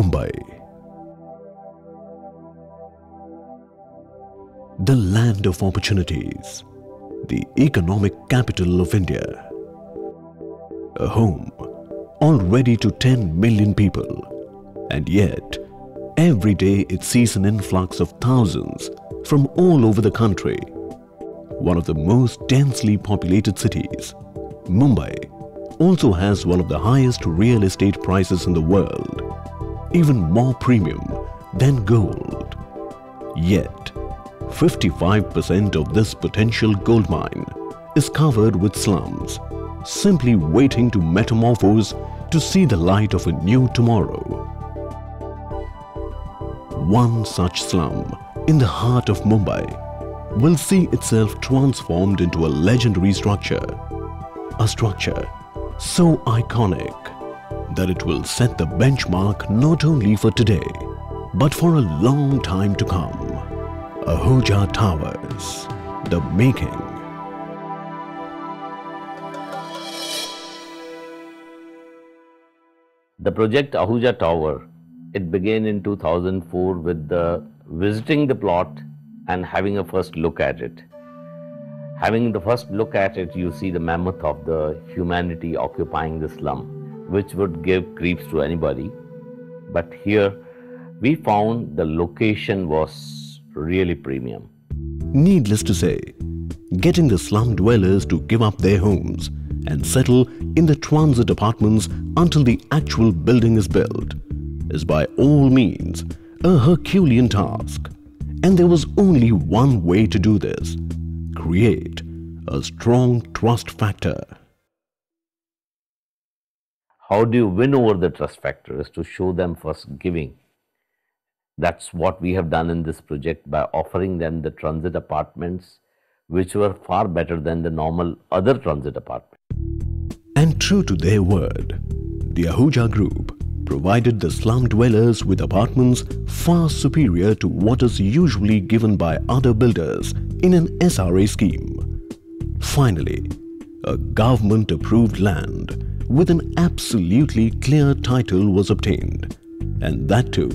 Mumbai. The land of opportunities, the economic capital of India. A home already to 10 million people, and yet every day it sees an influx of thousands from all over the country. One of the most densely populated cities, Mumbai also has one of the highest real estate prices in the world, even more premium than gold. Yet, 55% of this potential gold mine is covered with slums, simply waiting to metamorphose to see the light of a new tomorrow. One such slum in the heart of Mumbai will see itself transformed into a legendary structure. A structure so iconic that it will set the benchmark not only for today, but for a long time to come. Ahuja Towers, the making. The project Ahuja Tower, it began in 2004 with the visiting the plot and having a first look at it. Having the first look at it, you see the mammoth of the humanity occupying the slum, which would give creeps to anybody. But here, we found the location was really premium. Needless to say, getting the slum dwellers to give up their homes and settle in the transit apartments until the actual building is built is by all means a Herculean task. And there was only one way to do this create a strong trust factor. How do you win over the trust factor is to show them first giving. That's what we have done in this project by offering them the transit apartments, which were far better than the normal other transit apartments. And true to their word, the Ahuja Group provided the slum dwellers with apartments far superior to what is usually given by other builders in an SRA scheme. Finally, a government-approved land with an absolutely clear title was obtained, and that too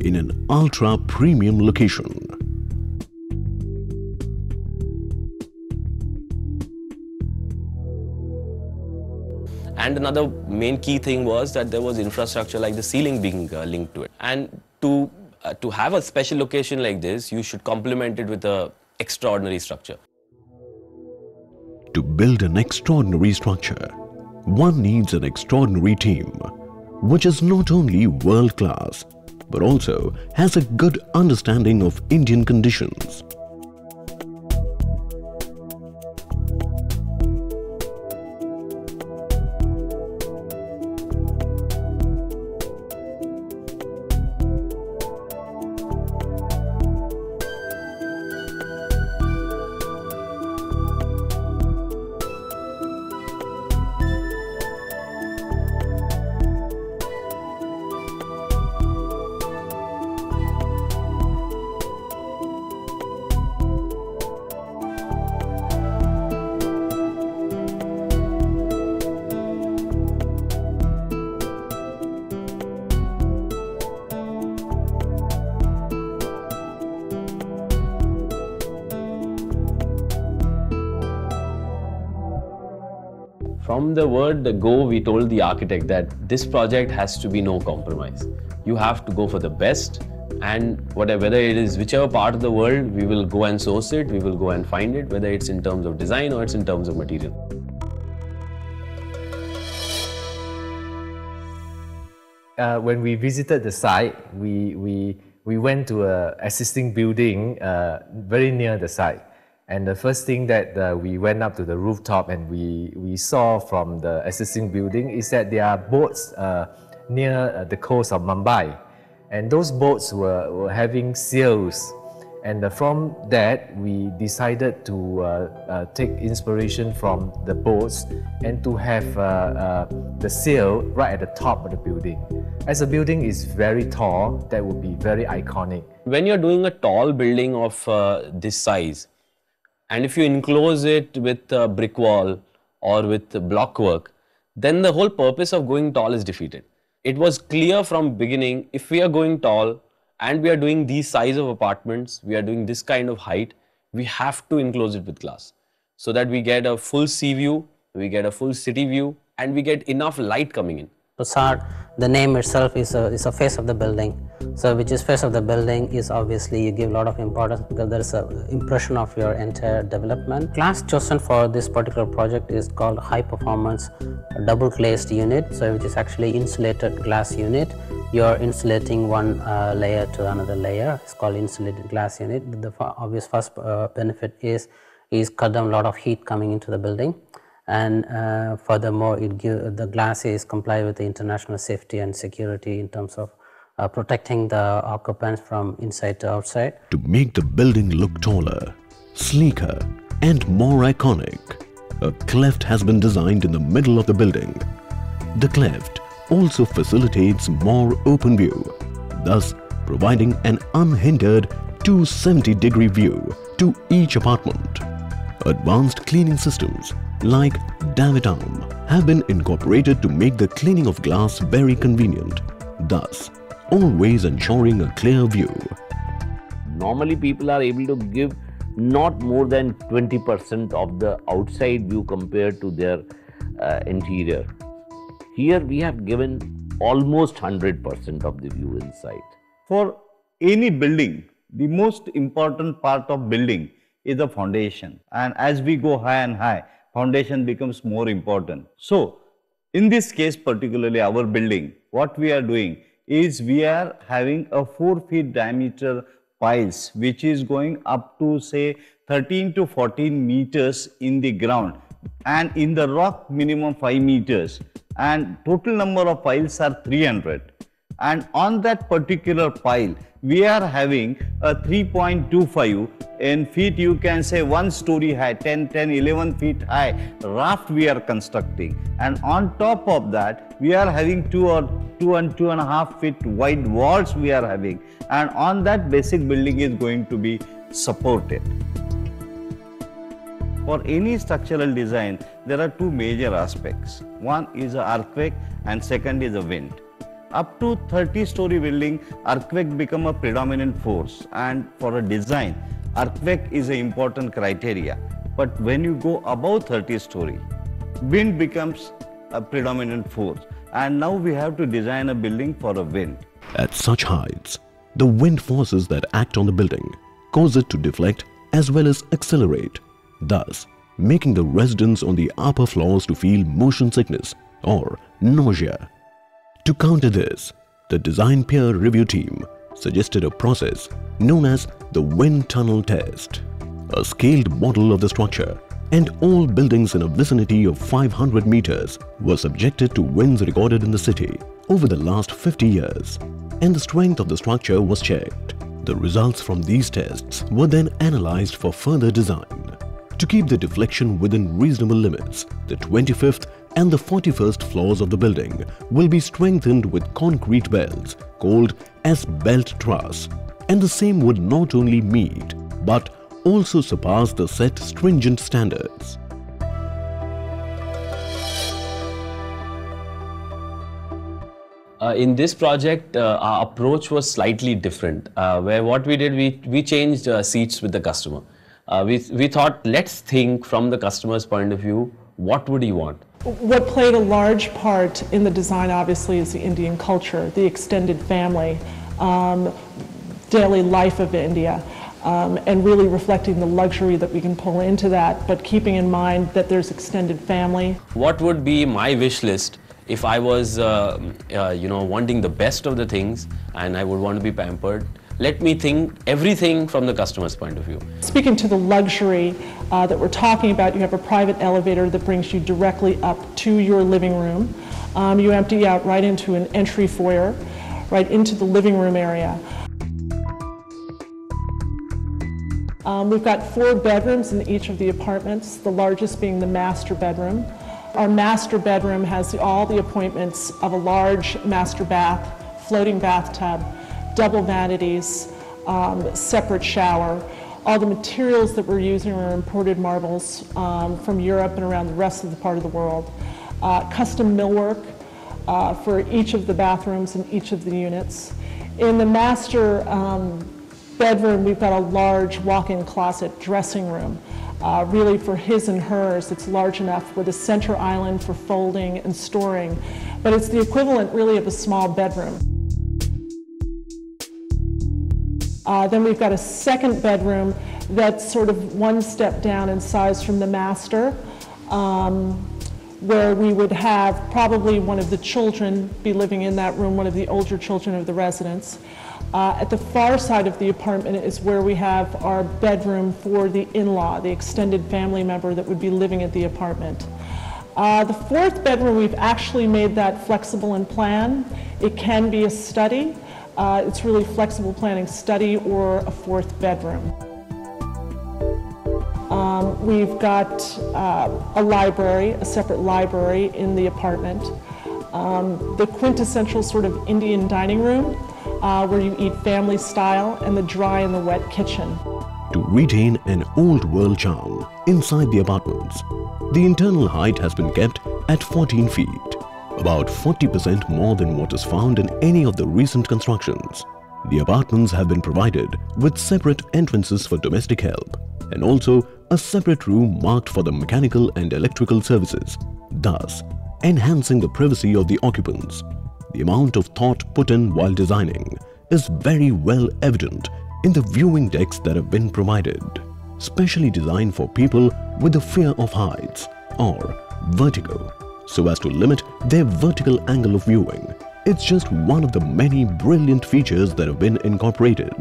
in an ultra-premium location. And another main key thing was that there was infrastructure like the sea link being uh, linked to it. And to, uh, to have a special location like this, you should complement it with a extraordinary structure. To build an extraordinary structure, one needs an extraordinary team, which is not only world-class, but also has a good understanding of Indian conditions. From the word go, we told the architect that this project has to be no compromise. You have to go for the best and whatever, whether it is whichever part of the world, we will go and source it, we will go and find it, whether it's in terms of design or it's in terms of material. Uh, when we visited the site, we, we, we went to a existing building uh, very near the site. And the first thing that uh, we went up to the rooftop and we, we saw from the existing building is that there are boats uh, near uh, the coast of Mumbai. And those boats were, were having sails. And uh, from that, we decided to uh, uh, take inspiration from the boats and to have the sail right at the top of the building. As the building is very tall, that would be very iconic. When you're doing a tall building of this size, and if you enclose it with a brick wall or with block work, then the whole purpose of going tall is defeated. it was clear from beginning if we are going tall and we are doing these size of apartments, we are doing this kind of height, we have to enclose it with glass so that we get a full sea view, we get a full city view, and we get enough light coming in. Facade, the name itself is a, is a face of the building. So which is face of the building is obviously you give a lot of importance because there is an impression of your entire development. Glass chosen for this particular project is called high performance double glazed unit. So which is actually insulated glass unit. You're insulating one uh, layer to another layer. It's called insulated glass unit. The obvious first uh, benefit is is cut down a lot of heat coming into the building and uh, furthermore it give, the glass is comply with the international safety and security in terms of uh, protecting the occupants from inside to outside. To make the building look taller, sleeker and more iconic, a cleft has been designed in the middle of the building. The cleft also facilitates more open view, thus providing an unhindered 270 degree view to each apartment. Advanced cleaning systems like davit arm have been incorporated to make the cleaning of glass very convenient, thus always ensuring a clear view. Normally people are able to give not more than 20% of the outside view compared to their uh, interior. Here we have given almost 100% of the view inside. For any building, the most important part of building is the foundation. And as we go high and high, foundation becomes more important. So, in this case particularly our building, what we are doing is we are having a 4 feet diameter piles which is going up to say 13 to 14 meters in the ground and in the rock minimum 5 meters and total number of piles are 300 and on that particular pile we are having a 3.25 in feet. You can say one story high 10 10 11 feet high raft we are constructing. And on top of that we are having two or two and two and a half feet wide walls we are having. And on that basic building is going to be supported. For any structural design there are two major aspects. One is earthquake and second is a wind up to 30 story building, earthquake become a predominant force and for a design, earthquake is an important criteria. But when you go above 30 story, wind becomes a predominant force and now we have to design a building for a wind. At such heights, the wind forces that act on the building cause it to deflect as well as accelerate, thus making the residents on the upper floors to feel motion sickness or nausea. To counter this, the design peer review team suggested a process known as the wind tunnel test, a scaled model of the structure and all buildings in a vicinity of 500 meters were subjected to winds recorded in the city over the last 50 years and the strength of the structure was checked. The results from these tests were then analyzed for further design. To keep the deflection within reasonable limits, the 25th and the 41st floors of the building will be strengthened with concrete belts called as belt truss and the same would not only meet but also surpass the set stringent standards. Uh, in this project, uh, our approach was slightly different. Uh, where what we did, we we changed uh, seats with the customer. Uh, we we thought, let's think from the customer's point of view. What would he want? What played a large part in the design, obviously, is the Indian culture, the extended family, um, daily life of India, um, and really reflecting the luxury that we can pull into that, but keeping in mind that there's extended family. What would be my wish list if I was, uh, uh, you know, wanting the best of the things and I would want to be pampered? Let me think everything from the customer's point of view. Speaking to the luxury uh, that we're talking about, you have a private elevator that brings you directly up to your living room. Um, you empty out right into an entry foyer, right into the living room area. Um, we've got four bedrooms in each of the apartments, the largest being the master bedroom. Our master bedroom has all the appointments of a large master bath, floating bathtub, double vanities, um, separate shower. All the materials that we're using are imported marbles um, from Europe and around the rest of the part of the world. Uh, custom millwork, uh, for each of the bathrooms and each of the units. In the master um, bedroom, we've got a large walk-in closet dressing room. Uh, really for his and hers, it's large enough with a center island for folding and storing, but it's the equivalent really of a small bedroom. Uh, then we've got a second bedroom that's sort of one step down in size from the master, um, where we would have probably one of the children be living in that room, one of the older children of the residents. Uh, at the far side of the apartment is where we have our bedroom for the in-law, the extended family member that would be living at the apartment. Uh, the fourth bedroom, we've actually made that flexible in plan. It can be a study. Uh, it's really flexible planning study or a fourth bedroom. Um, we've got uh, a library, a separate library in the apartment. Um, the quintessential sort of Indian dining room uh, where you eat family style and the dry and the wet kitchen. To retain an old world charm inside the apartments, the internal height has been kept at 14 feet, about 40% more than what is found in any of the recent constructions. The apartments have been provided with separate entrances for domestic help and also a separate room marked for the mechanical and electrical services, thus enhancing the privacy of the occupants. The amount of thought put in while designing is very well evident in the viewing decks that have been provided, specially designed for people with the fear of heights or vertigo, so as to limit their vertical angle of viewing. It's just one of the many brilliant features that have been incorporated.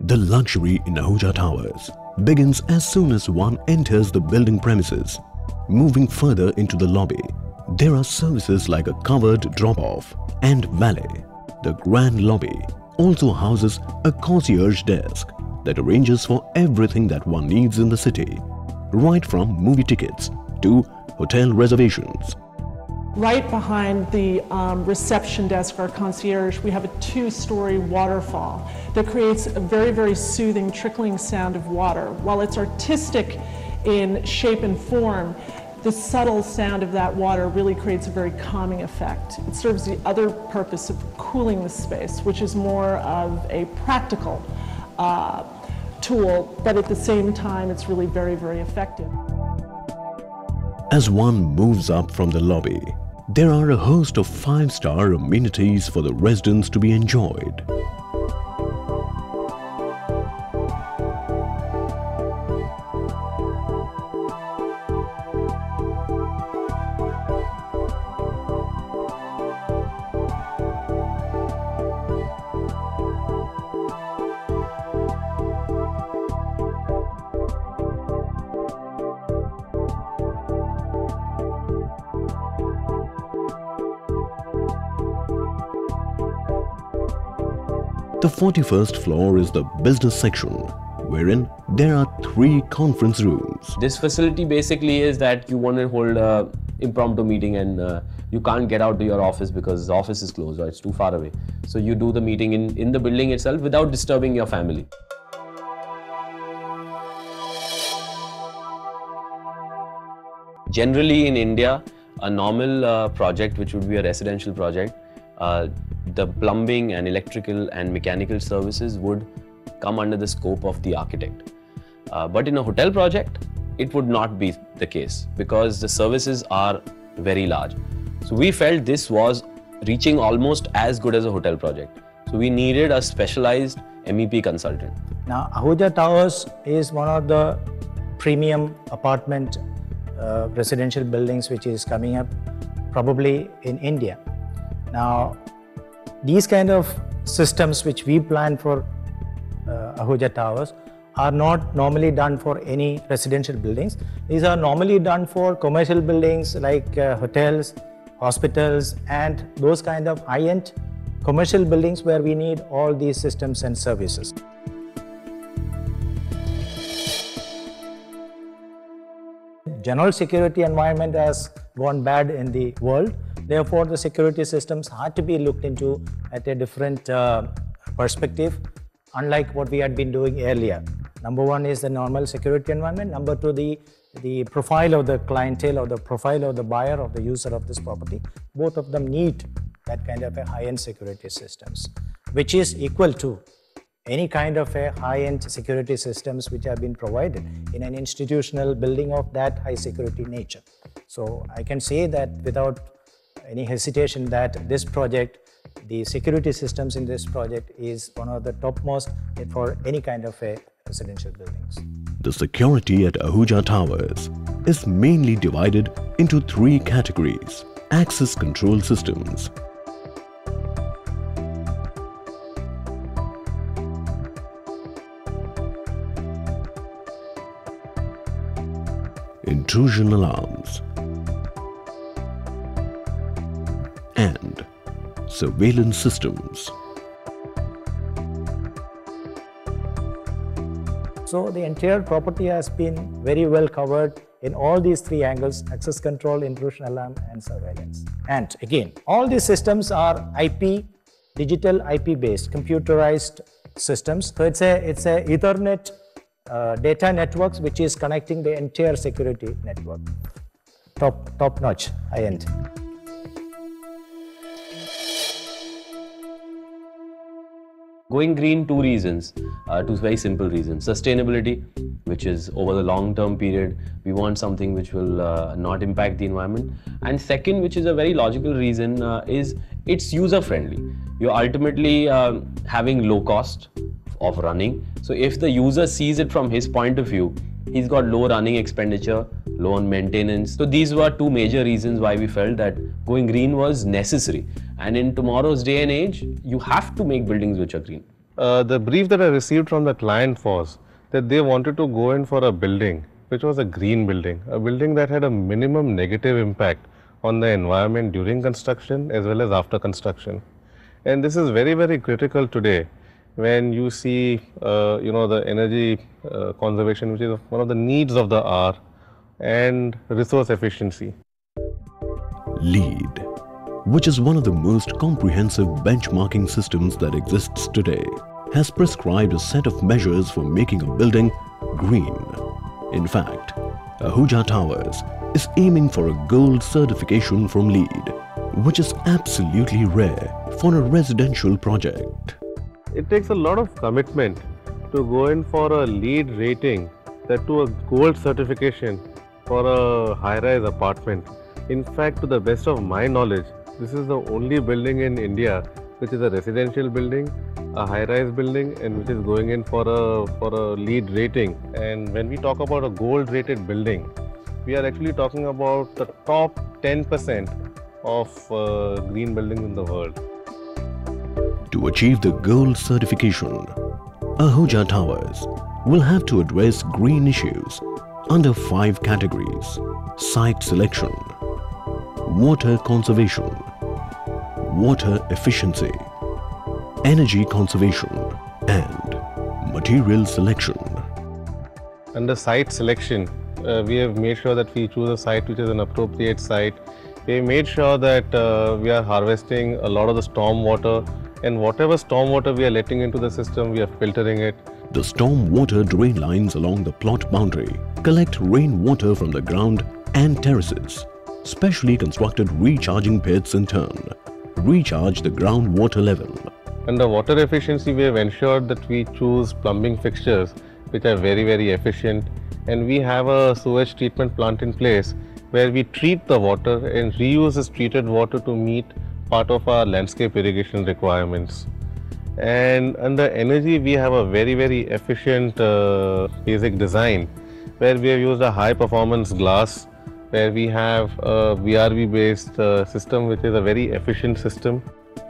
The luxury in Ahuja Towers begins as soon as one enters the building premises. Moving further into the lobby, there are services like a covered drop-off and valet. The grand lobby also houses a concierge desk that arranges for everything that one needs in the city, right from movie tickets to hotel reservations. Right behind the um, reception desk, our concierge, we have a two-story waterfall that creates a very, very soothing trickling sound of water. While it's artistic in shape and form, the subtle sound of that water really creates a very calming effect. It serves the other purpose of cooling the space, which is more of a practical uh, tool, but at the same time, it's really very, very effective. As one moves up from the lobby, there are a host of five-star amenities for the residents to be enjoyed. The 41st floor is the business section, wherein there are three conference rooms. This facility basically is that you want to hold a impromptu meeting and uh, you can't get out to your office because the office is closed or it's too far away. So you do the meeting in, in the building itself without disturbing your family. Generally in India, a normal uh, project, which would be a residential project, uh, the plumbing and electrical and mechanical services would come under the scope of the architect. Uh, but in a hotel project, it would not be the case because the services are very large. So we felt this was reaching almost as good as a hotel project. So we needed a specialized MEP consultant. Now, Ahuja Towers is one of the premium apartment uh, residential buildings which is coming up probably in India. Now, these kind of systems which we plan for uh, Ahuja Towers are not normally done for any residential buildings. These are normally done for commercial buildings like uh, hotels, hospitals, and those kind of high-end commercial buildings where we need all these systems and services. General security environment has gone bad in the world. Therefore, the security systems had to be looked into at a different uh, perspective, unlike what we had been doing earlier. Number one is the normal security environment. Number two, the the profile of the clientele or the profile of the buyer or the user of this property, both of them need that kind of a high-end security systems, which is equal to any kind of a high-end security systems which have been provided in an institutional building of that high security nature. So I can say that without any hesitation that this project, the security systems in this project is one of the topmost for any kind of a residential buildings. The security at Ahuja Towers is mainly divided into three categories. Access control systems, intrusion alarms, surveillance systems. So the entire property has been very well covered in all these three angles, access control, intrusion alarm and surveillance. And again, all these systems are IP, digital IP based, computerized systems. So it's a, it's a ethernet uh, data networks which is connecting the entire security network. Top, top notch, high end. Going green, two reasons, uh, two very simple reasons. Sustainability, which is over the long term period, we want something which will uh, not impact the environment. And second, which is a very logical reason, uh, is it's user friendly. You're ultimately um, having low cost of running. So if the user sees it from his point of view, he's got low running expenditure, low on maintenance. So these were two major reasons why we felt that going green was necessary. And in tomorrow's day and age, you have to make buildings which are green. Uh, the brief that I received from the client was that they wanted to go in for a building which was a green building, a building that had a minimum negative impact on the environment during construction as well as after construction. And this is very, very critical today when you see, uh, you know, the energy uh, conservation, which is one of the needs of the hour, and resource efficiency. LEED, which is one of the most comprehensive benchmarking systems that exists today, has prescribed a set of measures for making a building green. In fact, Ahuja Towers is aiming for a gold certification from LEED, which is absolutely rare for a residential project. It takes a lot of commitment to go in for a LEED rating, that to a gold certification for a high-rise apartment. In fact, to the best of my knowledge, this is the only building in India which is a residential building, a high-rise building, and which is going in for a for a LEED rating. And when we talk about a gold-rated building, we are actually talking about the top 10% of uh, green buildings in the world. To achieve the gold certification, Ahuja Towers will have to address green issues under five categories site selection, water conservation, water efficiency, energy conservation, and material selection. Under site selection, uh, we have made sure that we choose a site which is an appropriate site. We made sure that uh, we are harvesting a lot of the storm water and whatever storm water we are letting into the system, we are filtering it. The storm water drain lines along the plot boundary collect rainwater from the ground and terraces. Specially constructed recharging pits in turn recharge the groundwater level. Under water efficiency, we have ensured that we choose plumbing fixtures which are very, very efficient. And we have a sewage treatment plant in place where we treat the water and reuse this treated water to meet part of our landscape irrigation requirements. And under energy, we have a very, very efficient uh, basic design where we have used a high performance glass where we have a VRV based uh, system which is a very efficient system.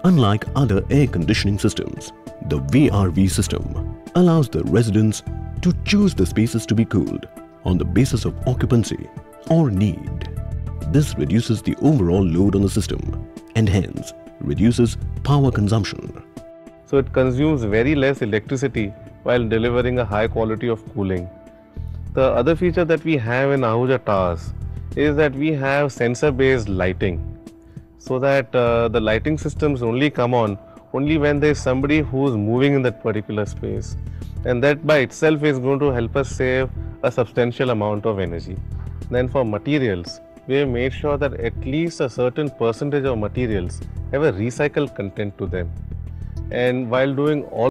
Unlike other air conditioning systems, the VRV system allows the residents to choose the spaces to be cooled on the basis of occupancy or need. This reduces the overall load on the system and hence reduces power consumption. So it consumes very less electricity while delivering a high quality of cooling. The other feature that we have in Ahuja Towers is that we have sensor based lighting so that uh, the lighting systems only come on only when there is somebody who is moving in that particular space. And that by itself is going to help us save a substantial amount of energy. Then for materials, we have made sure that at least a certain percentage of materials have a recycled content to them. And while doing all